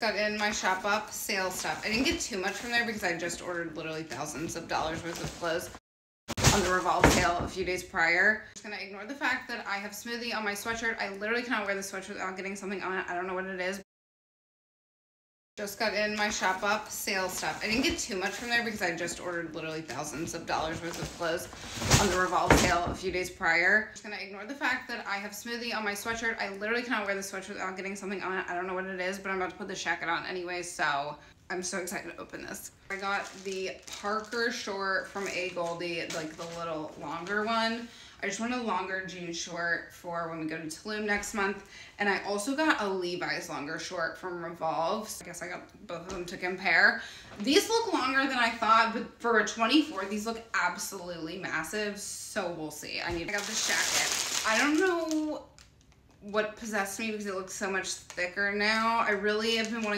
Got in my Shopbop sale stuff. I didn't get too much from there because I just ordered literally thousands of dollars worth of clothes on the Revolve sale a few days prior. I'm just gonna ignore the fact that I have smoothie on my sweatshirt. I literally cannot wear the sweatshirt without getting something on it. I don't know what it is. Just got in my Shopbop sale stuff. I didn't get too much from there because I just ordered literally thousands of dollars worth of clothes on the Revolve sale a few days prior. I'm just gonna ignore the fact that I have smoothie on my sweatshirt. I literally cannot wear the sweatshirt without getting something on it. I don't know what it is, but I'm about to put the jacket on anyway, so I'm so excited to open this. I got the Parker short from AGOLDE, like the little longer one. I just want a longer jean short for when we go to Tulum next month. And I also got a Levi's longer short from Revolve. So I guess I got both of them to compare. These look longer than I thought, but for a 24, these look absolutely massive. So we'll see. I need, I got this jacket. I don't know what possessed me because it looks so much thicker now. I really have been wanting